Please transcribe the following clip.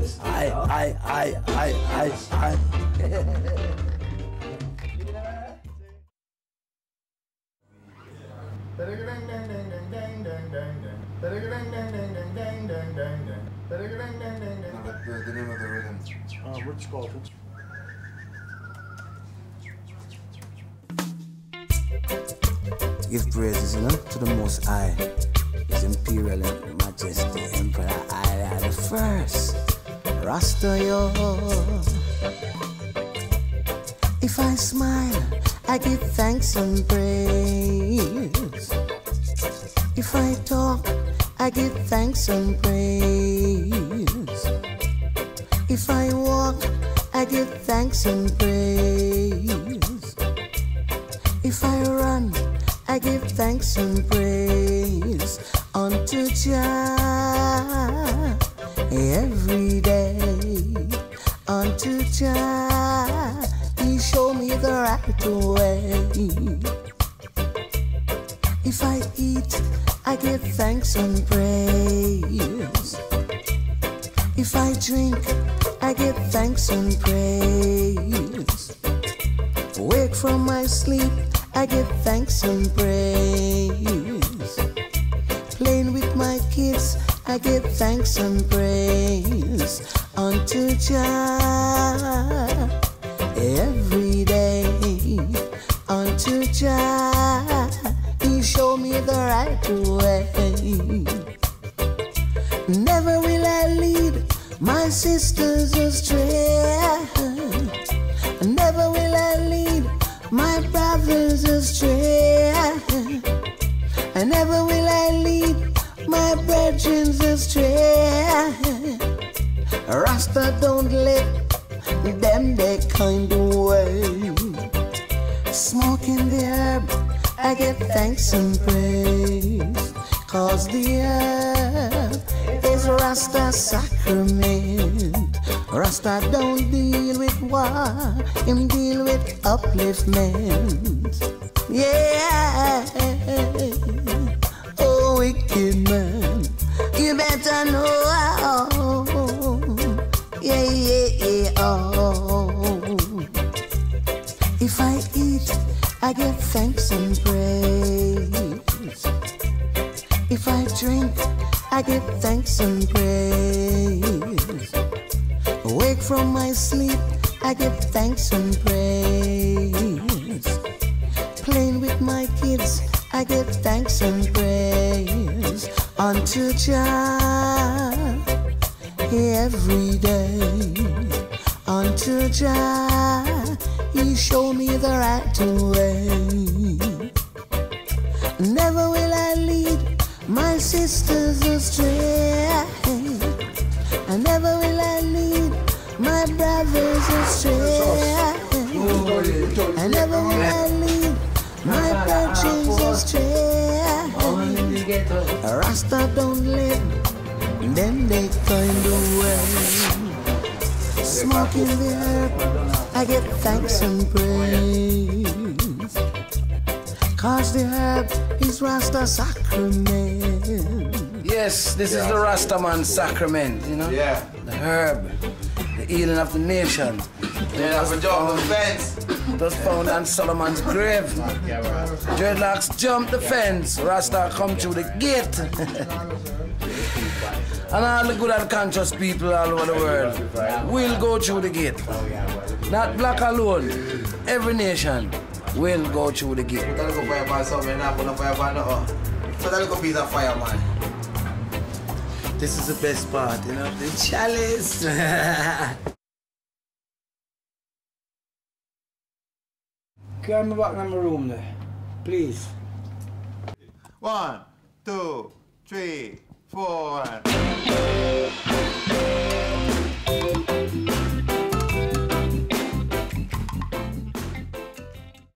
majesty. I, I, I, I, I, I. The, the name of the rhythm. Uh, what's called? Give praises, you know, to the Most High, His Imperial Majesty Emperor I the First, Rasta yo. If I smile, I give thanks and praise. If I talk, I give thanks and praise. If I walk, I give thanks and praise. If I run, I give thanks and praise unto Jah every day. Unto Jah, He show me the right way. If I eat, I give thanks and praise. If I drink, I give thanks and praise. Wake from my sleep, I give thanks and praise. Playing with my kids, I give thanks and praise unto Jah every day. Unto Jah, He show me the right way. Never will I lead my sisters astray. Rasta don't let them that kind of way. Smoking the herb, I give thanks and praise. Cause the herb is Rasta sacrament. Rasta don't deal with war, him deal with upliftment. Yeah, oh wicked man, you better know. If I eat, I give thanks and praise. If I drink, I give thanks and praise. Awake from my sleep, I give thanks and praise. Playing with my kids, I give thanks and praise unto Jah every day. Unto Jah, show me the right way. Never will I lead my sisters astray. And never will I lead my brothers astray. And never will I lead my brethren astray. Rasta don't live, then they find a way. Smoking the herb, I give thanks and praise. Cause the herb is Rasta sacrament. Yes, this is the Rastaman sacrament, you know? Yeah. The herb, the healing of the nation. Yeah, for jump the fence. It was found on Solomon's grave. Dreadlocks jump the fence, Rasta come through the gate. and all the good and conscious people all over the world will go through the gate. Not black alone, every nation will go through the gate. Put a little fire by something, not put a fire by no. Uh. Put a little piece of fire, man. This is the best part, you know, the chalice. Carry me back in my room there, please. One, two, three, four.